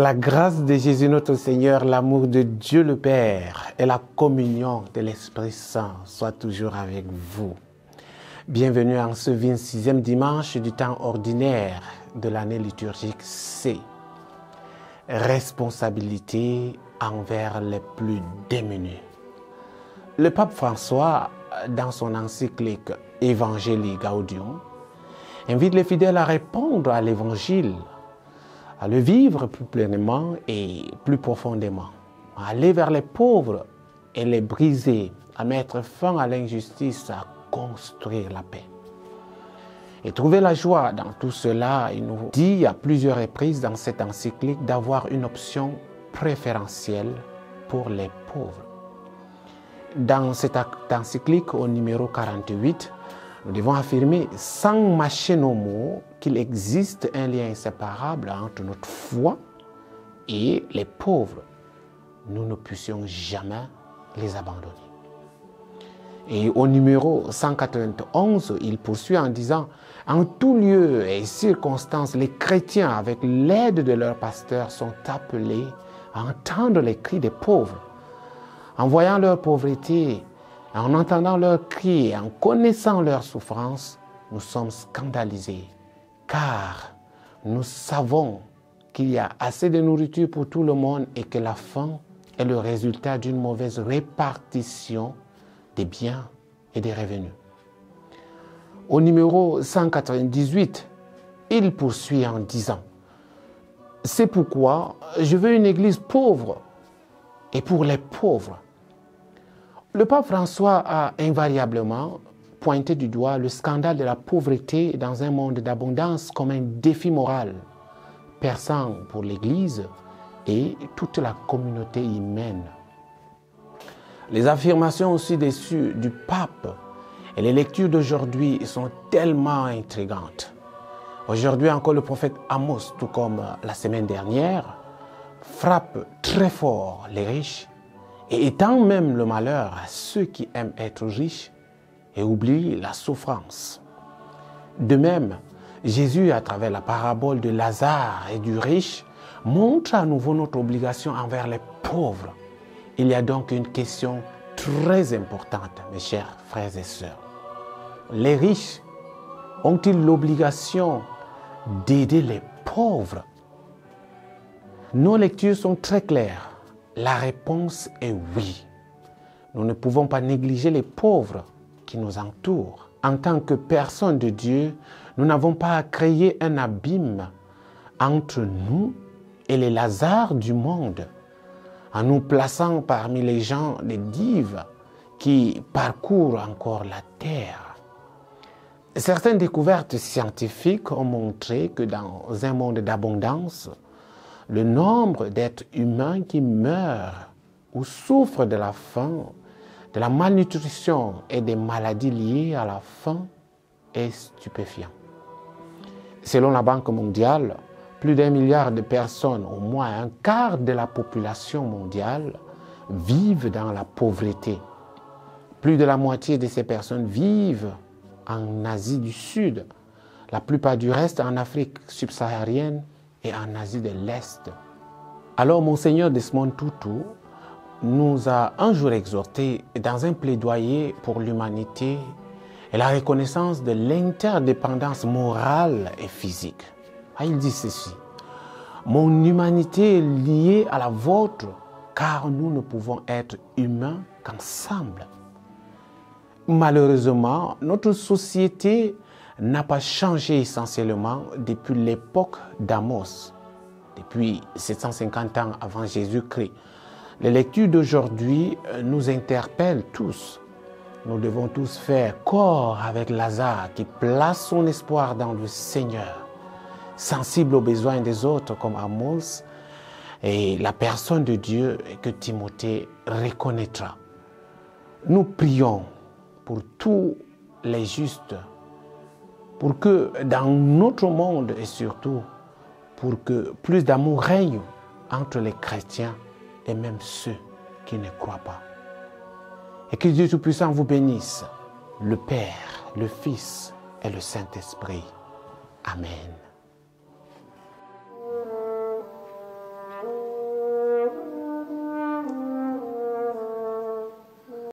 La grâce de Jésus notre Seigneur, l'amour de Dieu le Père et la communion de l'Esprit Saint soient toujours avec vous. Bienvenue en ce 26e dimanche du temps ordinaire de l'année liturgique C. Responsabilité envers les plus démunis. Le pape François, dans son encyclique Evangelii Gaudium, invite les fidèles à répondre à l'évangile à le vivre plus pleinement et plus profondément, à aller vers les pauvres et les briser, à mettre fin à l'injustice, à construire la paix. Et trouver la joie dans tout cela, il nous dit à plusieurs reprises dans cette encyclique d'avoir une option préférentielle pour les pauvres. Dans cette encyclique au numéro 48, nous devons affirmer sans mâcher nos mots qu'il existe un lien inséparable entre notre foi et les pauvres. Nous ne puissions jamais les abandonner. Et au numéro 191, il poursuit en disant, en tout lieu et circonstance, les chrétiens, avec l'aide de leur pasteur, sont appelés à entendre les cris des pauvres. En voyant leur pauvreté, en entendant leurs cris en connaissant leurs souffrances, nous sommes scandalisés, car nous savons qu'il y a assez de nourriture pour tout le monde et que la faim est le résultat d'une mauvaise répartition des biens et des revenus. Au numéro 198, il poursuit en disant, C'est pourquoi je veux une église pauvre et pour les pauvres le pape François a invariablement pointé du doigt le scandale de la pauvreté dans un monde d'abondance comme un défi moral, perçant pour l'Église et toute la communauté humaine. Les affirmations aussi dessus du pape et les lectures d'aujourd'hui sont tellement intrigantes. Aujourd'hui encore, le prophète Amos, tout comme la semaine dernière, frappe très fort les riches et étend même le malheur à ceux qui aiment être riches et oublient la souffrance. De même, Jésus, à travers la parabole de Lazare et du riche, montre à nouveau notre obligation envers les pauvres. Il y a donc une question très importante, mes chers frères et sœurs. Les riches ont-ils l'obligation d'aider les pauvres? Nos lectures sont très claires. La réponse est oui. Nous ne pouvons pas négliger les pauvres qui nous entourent. En tant que personne de Dieu, nous n'avons pas à créer un abîme entre nous et les Lazars du monde, en nous plaçant parmi les gens des dives qui parcourent encore la terre. Certaines découvertes scientifiques ont montré que dans un monde d'abondance, le nombre d'êtres humains qui meurent ou souffrent de la faim, de la malnutrition et des maladies liées à la faim est stupéfiant. Selon la Banque mondiale, plus d'un milliard de personnes, au moins un quart de la population mondiale, vivent dans la pauvreté. Plus de la moitié de ces personnes vivent en Asie du Sud, la plupart du reste en Afrique subsaharienne et en Asie de l'Est. Alors Monseigneur Desmond Tutu nous a un jour exhorté dans un plaidoyer pour l'humanité et la reconnaissance de l'interdépendance morale et physique. Ah, il dit ceci, mon humanité est liée à la vôtre car nous ne pouvons être humains qu'ensemble. Malheureusement, notre société n'a pas changé essentiellement depuis l'époque d'Amos, depuis 750 ans avant Jésus-Christ. Les lectures d'aujourd'hui euh, nous interpellent tous. Nous devons tous faire corps avec Lazare qui place son espoir dans le Seigneur, sensible aux besoins des autres comme Amos et la personne de Dieu que Timothée reconnaîtra. Nous prions pour tous les justes pour que dans notre monde et surtout pour que plus d'amour règne entre les chrétiens et même ceux qui ne croient pas. Et que Dieu Tout-Puissant vous bénisse, le Père, le Fils et le Saint-Esprit. Amen.